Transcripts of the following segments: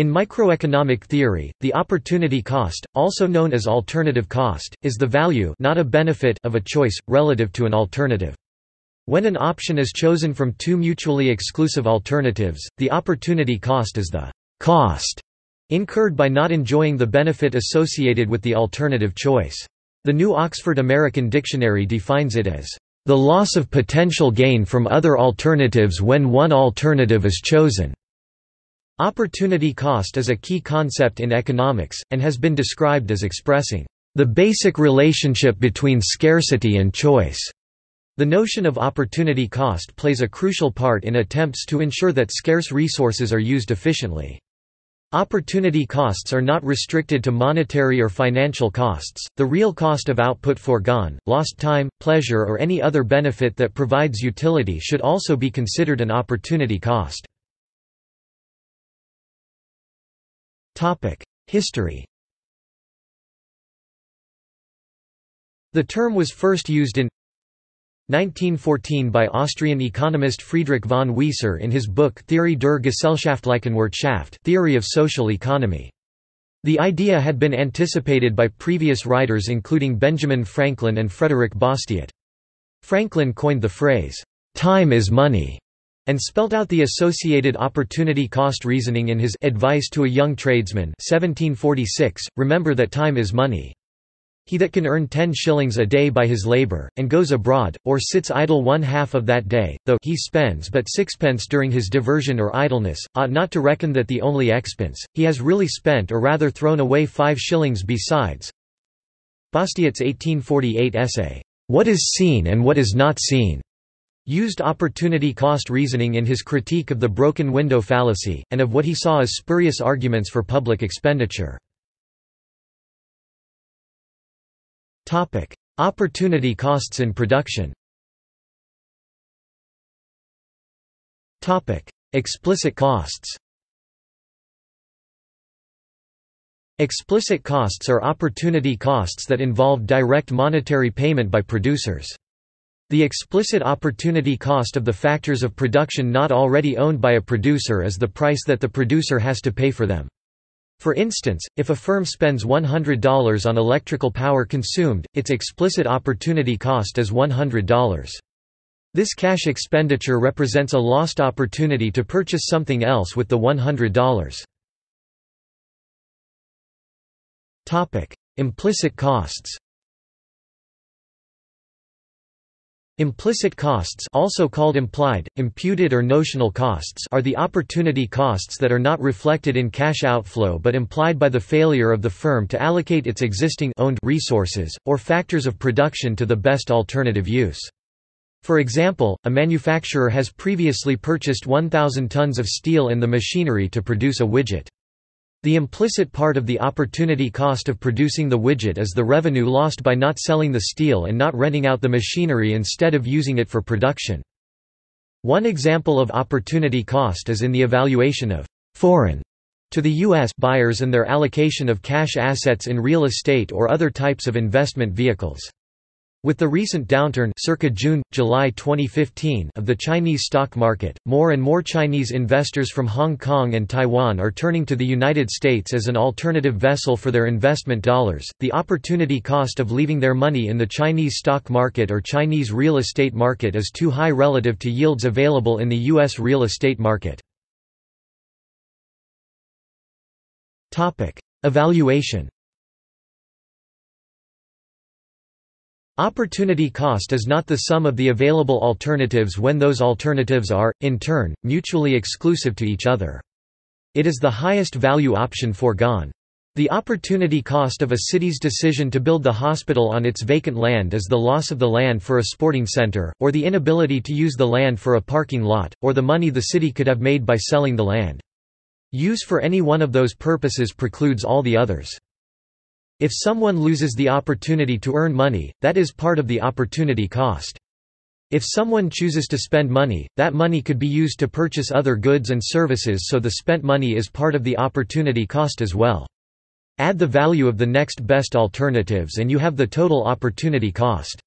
In microeconomic theory, the opportunity cost, also known as alternative cost, is the value not a benefit of a choice, relative to an alternative. When an option is chosen from two mutually exclusive alternatives, the opportunity cost is the cost incurred by not enjoying the benefit associated with the alternative choice. The New Oxford American Dictionary defines it as the loss of potential gain from other alternatives when one alternative is chosen. Opportunity cost is a key concept in economics, and has been described as expressing the basic relationship between scarcity and choice. The notion of opportunity cost plays a crucial part in attempts to ensure that scarce resources are used efficiently. Opportunity costs are not restricted to monetary or financial costs, the real cost of output foregone, lost time, pleasure or any other benefit that provides utility should also be considered an opportunity cost. History The term was first used in 1914 by Austrian economist Friedrich von Wieser in his book Theorie der Gesellschaftlichen Wirtschaft Theory of Social Economy. The idea had been anticipated by previous writers including Benjamin Franklin and Frédéric Bastiat. Franklin coined the phrase, "'time is money' and spelt out the associated opportunity cost reasoning in his Advice to a Young Tradesman 1746, remember that time is money. He that can earn ten shillings a day by his labour, and goes abroad, or sits idle one half of that day, though he spends but sixpence during his diversion or idleness, ought not to reckon that the only expense, he has really spent or rather thrown away five shillings besides. Bastiat's 1848 essay, What is Seen and What is Not Seen, used opportunity cost reasoning in his critique of the broken window fallacy, and of what he saw as spurious arguments for public expenditure. opportunity costs in production Explicit costs Explicit costs are opportunity costs that involve direct monetary payment by producers. The explicit opportunity cost of the factors of production not already owned by a producer is the price that the producer has to pay for them. For instance, if a firm spends $100 on electrical power consumed, its explicit opportunity cost is $100. This cash expenditure represents a lost opportunity to purchase something else with the $100. Implicit costs Implicit costs also called implied, imputed or notional costs are the opportunity costs that are not reflected in cash outflow but implied by the failure of the firm to allocate its existing owned resources, or factors of production to the best alternative use. For example, a manufacturer has previously purchased 1,000 tons of steel and the machinery to produce a widget. The implicit part of the opportunity cost of producing the widget is the revenue lost by not selling the steel and not renting out the machinery instead of using it for production. One example of opportunity cost is in the evaluation of foreign to the U.S. buyers and their allocation of cash assets in real estate or other types of investment vehicles. With the recent downturn circa June, July 2015 of the Chinese stock market, more and more Chinese investors from Hong Kong and Taiwan are turning to the United States as an alternative vessel for their investment dollars. The opportunity cost of leaving their money in the Chinese stock market or Chinese real estate market is too high relative to yields available in the U.S. real estate market. Evaluation Opportunity cost is not the sum of the available alternatives when those alternatives are, in turn, mutually exclusive to each other. It is the highest value option foregone. The opportunity cost of a city's decision to build the hospital on its vacant land is the loss of the land for a sporting center, or the inability to use the land for a parking lot, or the money the city could have made by selling the land. Use for any one of those purposes precludes all the others. If someone loses the opportunity to earn money, that is part of the opportunity cost. If someone chooses to spend money, that money could be used to purchase other goods and services so the spent money is part of the opportunity cost as well. Add the value of the next best alternatives and you have the total opportunity cost.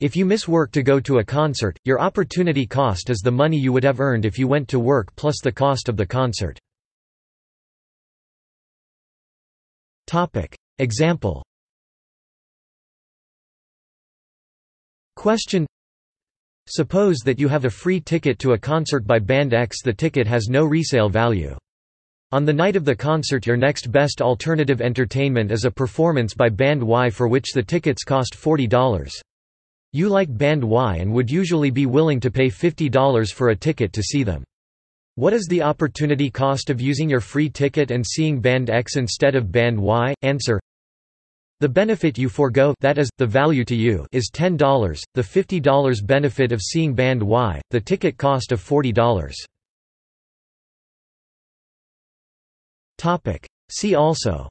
If you miss work to go to a concert, your opportunity cost is the money you would have earned if you went to work plus the cost of the concert. Example Question Suppose that you have a free ticket to a concert by band X the ticket has no resale value. On the night of the concert your next best alternative entertainment is a performance by band Y for which the tickets cost $40. You like band Y and would usually be willing to pay $50 for a ticket to see them. What is the opportunity cost of using your free ticket and seeing band X instead of band Y? Answer. The benefit you forego that is, the value to you is $10, the $50 benefit of seeing band Y, the ticket cost of $40. See also.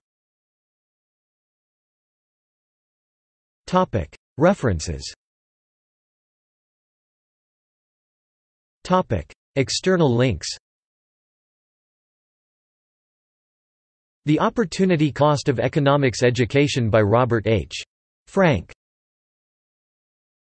References External links The Opportunity Cost of Economics Education by Robert H. Frank